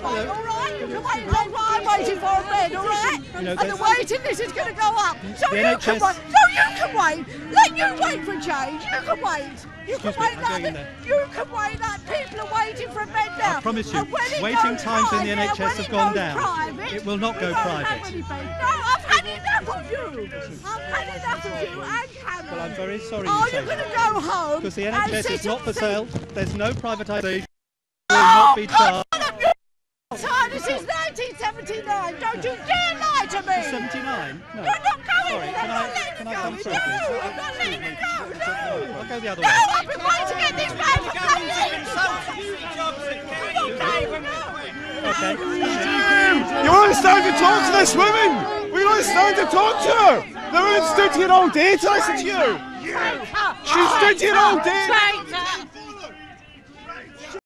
can all right? Can wait long I'm waiting for a bed, all right? You know, and the waiting list is going to go up. So The you NHS can wait. So you can wait. Let you wait for change. You can wait. You Excuse can me, wait I'm like going in that. You can wait like people are waiting for a bed now. I promise you, And when it waiting times in the NHS have gone down. Private, It will not go private. No, I've had enough of you. I've had enough of you and Cameron. Well, I'm very sorry Are you you going to go home? Because the NHS is not for sale. There's no privatisation. Will not oh, be charged. Time, this is 1979. Don't you dare lie to me. 79? No. You're not going. Sorry, I'm not I, letting can you go. no, please? I'm not letting you go. No. I'll go the other No. I've been waiting to get this man for bloody years. Okay. You won't stand to talk to this woman! We won't stand to talk to her! The woman stood here all day to listen to you! She stood here all day!